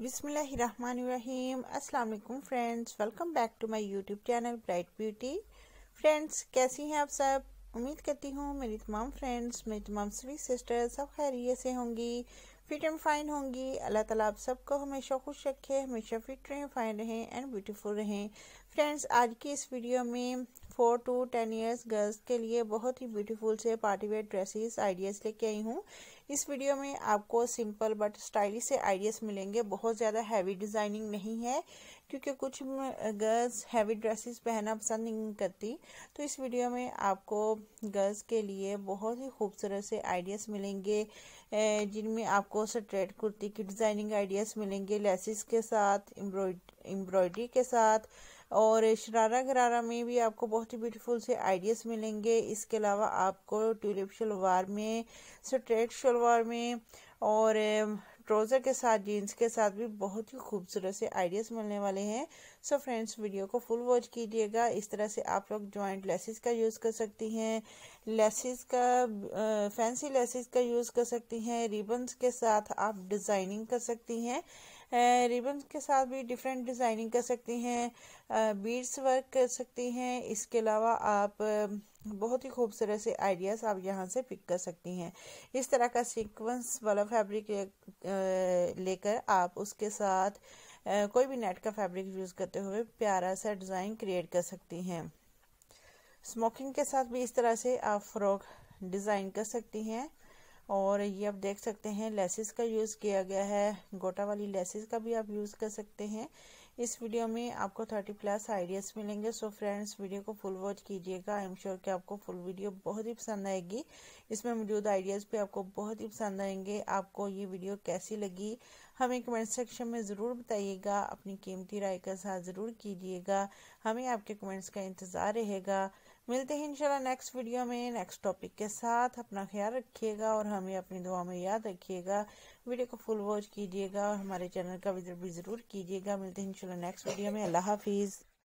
बिसमीम वालेकुम friends, welcome back to my YouTube channel bright beauty. Friends, कैसी हैं आप सब? उम्मीद करती हूँ मेरी तमाम फ्रेंड्स, मेरी तमाम सभी सिस्टर्स सब खैरियत से होंगी, फिट एंड फाइन होंगी। अल्लाह ताला आप सबको हमेशा खुश रखे, हमेशा फिट रहें, फाइन रहें एंड ब्यूटीफुल रहें। फ्रेंड्स, आज की इस वीडियो में four to ten years girls के लिए बहुत ही ब्यूटीफुल से पार्टी वेयर ड्रेसेस, आइडियाज़ लेके आई हूँ। इस वीडियो में आपको सिंपल बट स्टाइलिश से आइडियाज़ मिलेंगे। बहुत ज़्यादा हैवी डिज़ाइनिंग नहीं है, क्योंकि कुछ गर्ल्स हैवी ड्रेसेस पहनना पसंद नहीं करती। तो इस वीडियो में आपको गर्ल्स के लिए बहुत ही खूबसूरत से आइडियाज़ मिलेंगे। जिनमें आपको स्ट्रेट कुर्ती की डिज़ाइनिंग आइडियाज़ मिलेंगे, लेसिस के साथ एम्ब्रॉयडरी के साथ और शरारा गरारा में भी आपको बहुत ही ब्यूटीफुल से आइडियाज़ मिलेंगे। इसके अलावा आपको ट्यूलिप शलवार में स्ट्रेट शलवार में और ट्रोज़र के साथ जीन्स के साथ भी बहुत ही खूबसूरत से आइडियाज़ मिलने वाले हैं। सो फ्रेंड्स वीडियो को फुल वॉच कीजिएगा। इस तरह से आप लोग जॉइंट लेसिस का यूज़ कर सकती हैं। लेसिस का फैंसी लेसिस का यूज़ कर सकती हैं, रिबन्स के साथ आप डिज़ाइनिंग कर सकती हैं रिबन के साथ भी डिफरेंट डिज़ाइनिंग कर सकती हैं बीड्स वर्क कर सकती हैं, इसके अलावा आप बहुत ही खूबसूरत से आइडियाज़ आप यहाँ से पिक कर सकती हैं। इस तरह का सीक्वेंस वाला फैब्रिक लेकर आप उसके साथ कोई भी नेट का फैब्रिक यूज़ करते हुए प्यारा सा डिज़ाइन क्रिएट कर सकती हैं। स्मोकिंग के साथ भी इस तरह से आप फ्रॉक डिज़ाइन कर सकती हैं। और ये आप देख सकते हैं, लेसिस का यूज़ किया गया है। गोटा वाली लेसिस का भी आप यूज़ कर सकते हैं। इस वीडियो में आपको 30 प्लस आइडियाज़ मिलेंगे। सो फ्रेंड्स, वीडियो को फुल वॉच कीजिएगा। आई एम श्योर कि आपको फुल वीडियो बहुत ही पसंद आएगी। इसमें मौजूद आइडियाज़ भी आपको बहुत ही पसंद आएँगे। आपको ये वीडियो कैसी लगी, हमें कमेंट सेक्शन में ज़रूर बताइएगा। अपनी कीमती राय का साथ ज़रूर कीजिएगा। हमें आपके कमेंट्स का इंतज़ार रहेगा। मिलते हैं इंशाल्लाह नेक्स्ट वीडियो में नेक्स्ट टॉपिक के साथ। अपना ख्याल रखिएगा और हमें अपनी दुआ में याद रखिएगा। वीडियो को फुल वॉच कीजिएगा और हमारे चैनल का विज़िट भी ज़रूर कीजिएगा। मिलते हैं इंशाल्लाह नेक्स्ट वीडियो में। अल्लाह हाफिज़।